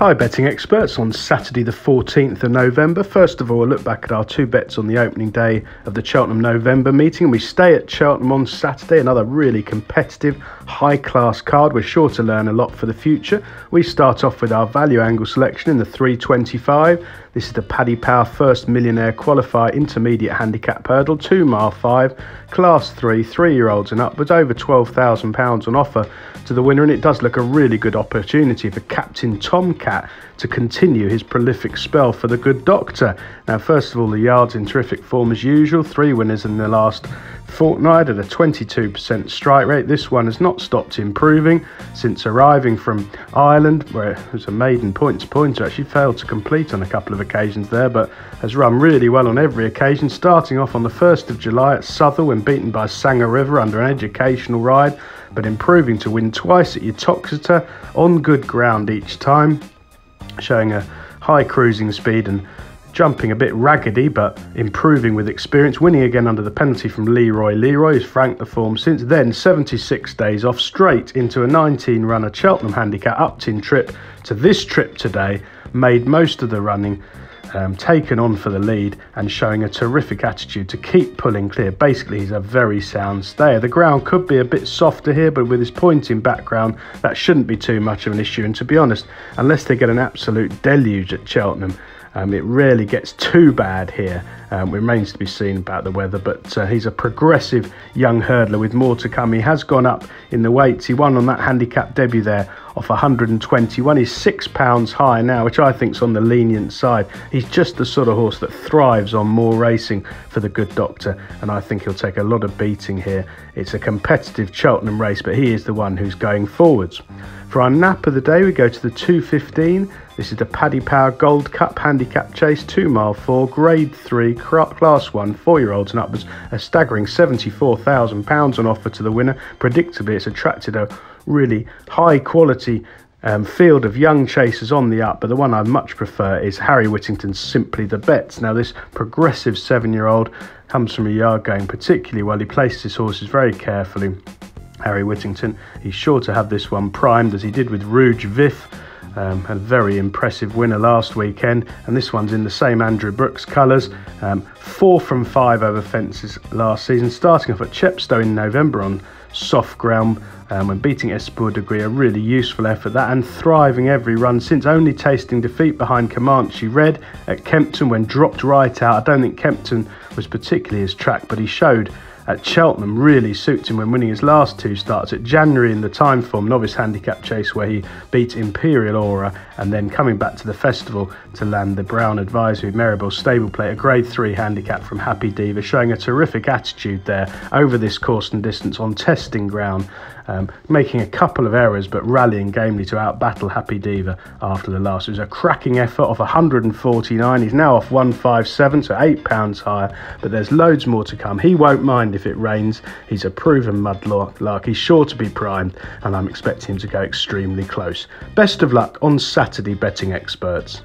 Hi betting experts on Saturday the 14th of November. First of all, a look back at our two bets on the opening day of the Cheltenham November meeting. We stay at Cheltenham on Saturday, another really competitive, high class card. We're sure to learn a lot for the future. We start off with our value angle selection in the 325. This is the Paddy Power First Millionaire Qualifier Intermediate Handicap Hurdle, 2 mile 5, Class 3, 3 year olds and upwards, over £12,000 on offer to the winner. And it does look a really good opportunity for Captain Tomcat to continue his prolific spell for the good doctor. Now, first of all, the yards in terrific form as usual, three winners in the last fortnight at a 22% strike rate. This one has not stopped improving since arriving from Ireland, where it was a maiden points pointer. Actually failed to complete on a couple of occasions there, but has run really well on every occasion. Starting off on the 1st of July at Southwell when beaten by Sanger River under an educational ride, but improving to win twice at Uttoxeter on good ground each time, showing a high cruising speed and jumping a bit raggedy but improving with experience, winning again under the penalty from Leroy. Leroy has franked the form since then, 76 days off straight into a 19 runner Cheltenham handicap Upton trip to this trip today, made most of the running. Um, taken on for the lead and showing a terrific attitude to keep pulling clear. Basically, he's a very sound stayer. The ground could be a bit softer here, but with his pointing background, that shouldn't be too much of an issue. And to be honest, unless they get an absolute deluge at Cheltenham, um, it rarely gets too bad here. Um, remains to be seen about the weather, but uh, he's a progressive young hurdler with more to come. He has gone up in the weights. He won on that handicap debut there off 121. He's six pounds higher now, which I think is on the lenient side. He's just the sort of horse that thrives on more racing for the good doctor, and I think he'll take a lot of beating here. It's a competitive Cheltenham race, but he is the one who's going forwards. For our nap of the day, we go to the 215. This is the Paddy Power Gold Cup Handicap Chase, 2 mile 4, Grade 3, Class 1, 4 year olds and upwards. A staggering £74,000 on offer to the winner. Predictably, it's attracted a really high quality um, field of young chasers on the up, but the one I much prefer is Harry Whittington's Simply the Betts. Now, this progressive seven year old comes from a yard going particularly well. He places his horses very carefully. Harry Whittington. He's sure to have this one primed as he did with Rouge Vif. Um, a very impressive winner last weekend, and this one's in the same Andrew Brooks colours. Um, four from five over fences last season, starting off at Chepstow in November on soft ground um, when beating Espoir Degree, a really useful effort that, and thriving every run since only tasting defeat behind Comanche Red at Kempton when dropped right out. I don't think Kempton was particularly his track, but he showed at Cheltenham really suits him when winning his last two starts at January in the time Timeform novice handicap chase where he beat Imperial Aura and then coming back to the festival to land the Brown Advisory Merriebelle stable plate, a grade 3 handicap from Happy Diva, showing a terrific attitude there over this course and distance on testing ground um, making a couple of errors but rallying gamely to outbattle Happy Diva after the last. It was a cracking effort off 149. He's now off 157, so £8 higher, but there's loads more to come. He won't mind if it rains. He's a proven mudlark. He's sure to be primed, and I'm expecting him to go extremely close. Best of luck on Saturday, betting experts.